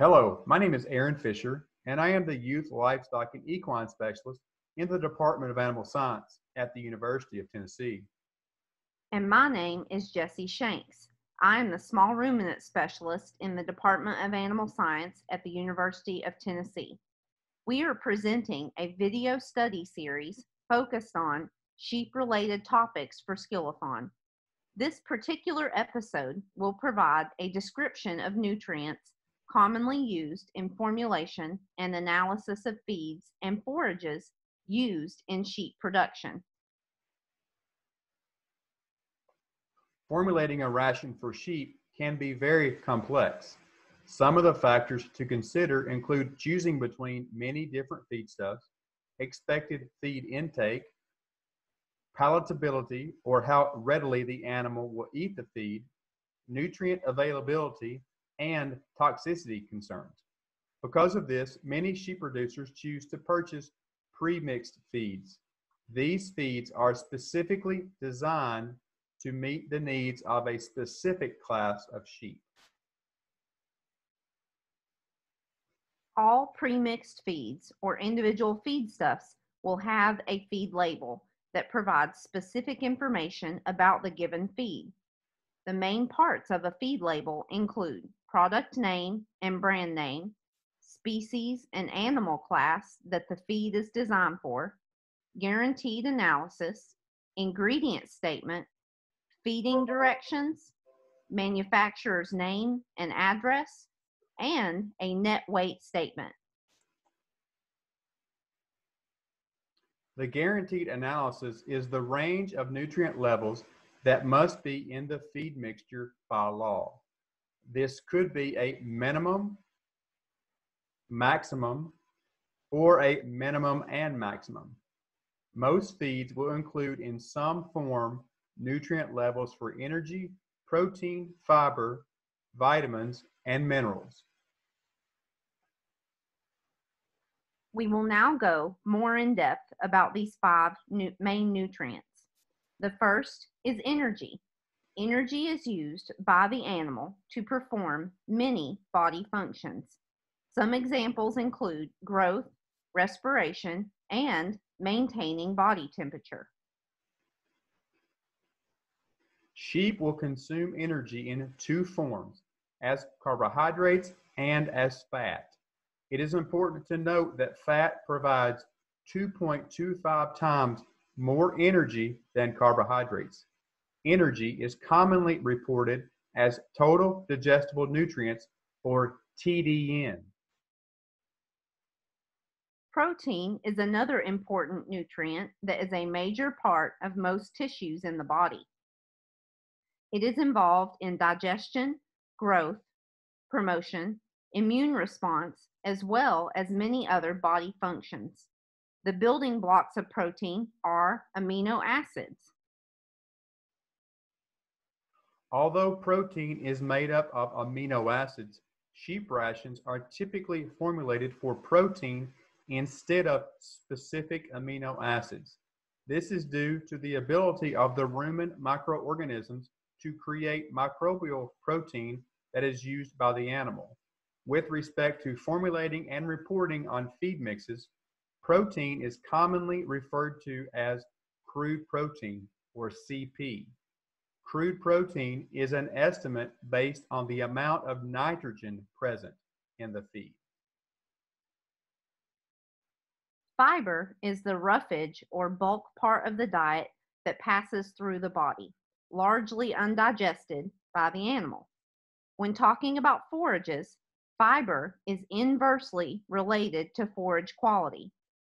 Hello, my name is Aaron Fisher, and I am the Youth Livestock and Equine Specialist in the Department of Animal Science at the University of Tennessee. And my name is Jessie Shanks. I am the Small Ruminant Specialist in the Department of Animal Science at the University of Tennessee. We are presenting a video study series focused on sheep-related topics for Skillathon. This particular episode will provide a description of nutrients commonly used in formulation and analysis of feeds and forages used in sheep production. Formulating a ration for sheep can be very complex. Some of the factors to consider include choosing between many different feedstuffs, expected feed intake, palatability or how readily the animal will eat the feed, nutrient availability, and toxicity concerns. Because of this, many sheep producers choose to purchase pre-mixed feeds. These feeds are specifically designed to meet the needs of a specific class of sheep. All pre-mixed feeds or individual feedstuffs will have a feed label that provides specific information about the given feed. The main parts of a feed label include product name and brand name, species and animal class that the feed is designed for, guaranteed analysis, ingredient statement, feeding directions, manufacturer's name and address, and a net weight statement. The guaranteed analysis is the range of nutrient levels that must be in the feed mixture by law. This could be a minimum, maximum, or a minimum and maximum. Most feeds will include in some form nutrient levels for energy, protein, fiber, vitamins, and minerals. We will now go more in depth about these five nu main nutrients. The first is energy. Energy is used by the animal to perform many body functions. Some examples include growth, respiration, and maintaining body temperature. Sheep will consume energy in two forms, as carbohydrates and as fat. It is important to note that fat provides 2.25 times more energy than carbohydrates energy is commonly reported as total digestible nutrients or TDN. Protein is another important nutrient that is a major part of most tissues in the body. It is involved in digestion, growth, promotion, immune response, as well as many other body functions. The building blocks of protein are amino acids. Although protein is made up of amino acids, sheep rations are typically formulated for protein instead of specific amino acids. This is due to the ability of the rumen microorganisms to create microbial protein that is used by the animal. With respect to formulating and reporting on feed mixes, protein is commonly referred to as crude protein or CP. Crude protein is an estimate based on the amount of nitrogen present in the feed. Fiber is the roughage or bulk part of the diet that passes through the body, largely undigested by the animal. When talking about forages, fiber is inversely related to forage quality,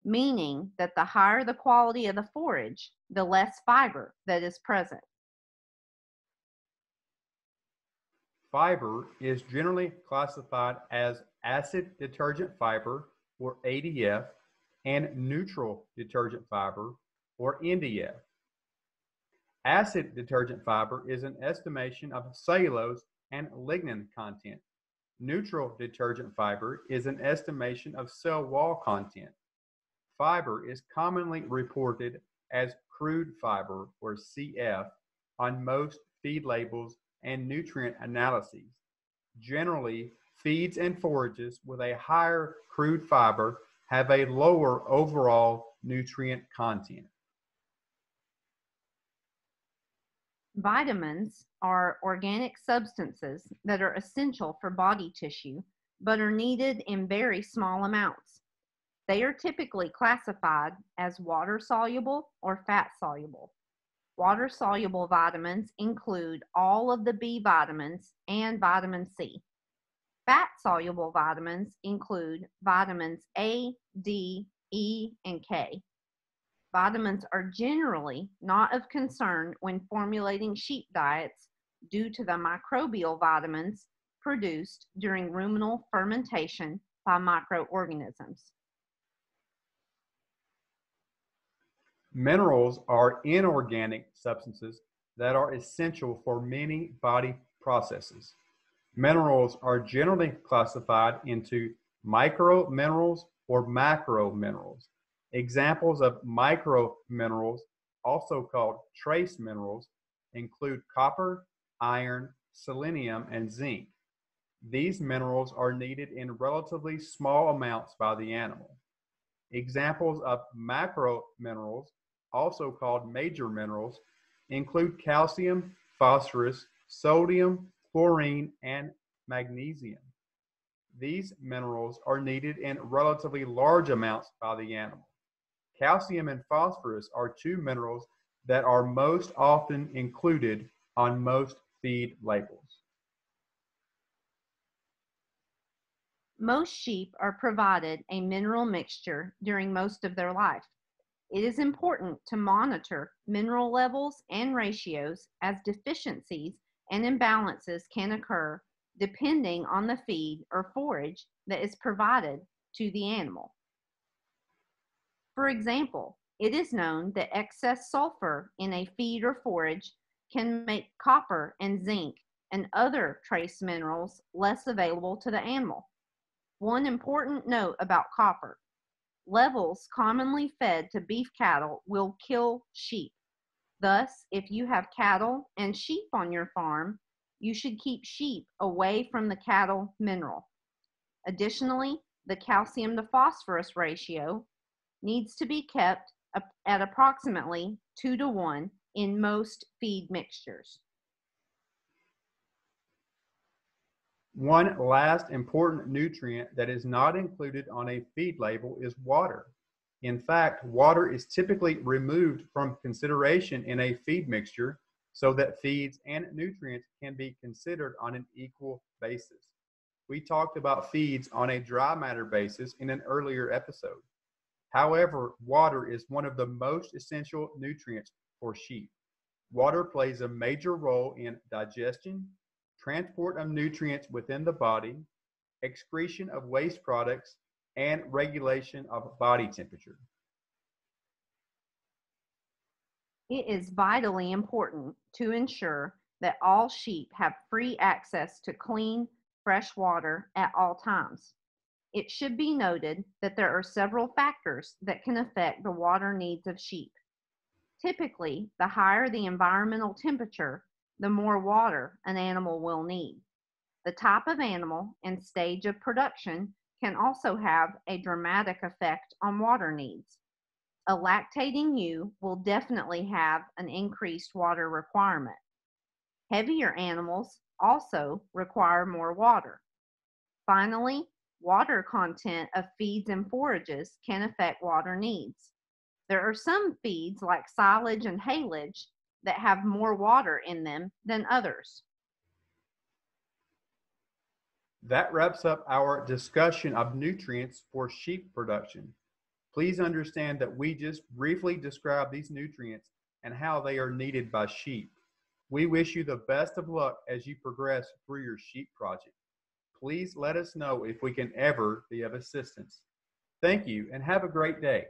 meaning that the higher the quality of the forage, the less fiber that is present. Fiber is generally classified as acid detergent fiber, or ADF, and neutral detergent fiber, or NDF. Acid detergent fiber is an estimation of cellulose and lignin content. Neutral detergent fiber is an estimation of cell wall content. Fiber is commonly reported as crude fiber, or CF, on most feed labels and nutrient analyses. Generally, feeds and forages with a higher crude fiber have a lower overall nutrient content. Vitamins are organic substances that are essential for body tissue but are needed in very small amounts. They are typically classified as water soluble or fat soluble. Water soluble vitamins include all of the B vitamins and vitamin C. Fat soluble vitamins include vitamins A, D, E, and K. Vitamins are generally not of concern when formulating sheep diets due to the microbial vitamins produced during ruminal fermentation by microorganisms. Minerals are inorganic substances that are essential for many body processes. Minerals are generally classified into micro minerals or macro minerals. Examples of micro minerals, also called trace minerals, include copper, iron, selenium, and zinc. These minerals are needed in relatively small amounts by the animal. Examples of macro minerals, also called major minerals, include calcium, phosphorus, sodium, chlorine, and magnesium. These minerals are needed in relatively large amounts by the animal. Calcium and phosphorus are two minerals that are most often included on most feed labels. Most sheep are provided a mineral mixture during most of their life. It is important to monitor mineral levels and ratios as deficiencies and imbalances can occur depending on the feed or forage that is provided to the animal. For example, it is known that excess sulfur in a feed or forage can make copper and zinc and other trace minerals less available to the animal. One important note about copper levels commonly fed to beef cattle will kill sheep. Thus, if you have cattle and sheep on your farm, you should keep sheep away from the cattle mineral. Additionally, the calcium to phosphorus ratio needs to be kept at approximately 2 to 1 in most feed mixtures. One last important nutrient that is not included on a feed label is water. In fact, water is typically removed from consideration in a feed mixture so that feeds and nutrients can be considered on an equal basis. We talked about feeds on a dry matter basis in an earlier episode. However, water is one of the most essential nutrients for sheep. Water plays a major role in digestion, transport of nutrients within the body, excretion of waste products, and regulation of body temperature. It is vitally important to ensure that all sheep have free access to clean, fresh water at all times. It should be noted that there are several factors that can affect the water needs of sheep. Typically, the higher the environmental temperature, the more water an animal will need. The type of animal and stage of production can also have a dramatic effect on water needs. A lactating ewe will definitely have an increased water requirement. Heavier animals also require more water. Finally, water content of feeds and forages can affect water needs. There are some feeds like silage and haylage that have more water in them than others. That wraps up our discussion of nutrients for sheep production. Please understand that we just briefly described these nutrients and how they are needed by sheep. We wish you the best of luck as you progress through your sheep project. Please let us know if we can ever be of assistance. Thank you and have a great day.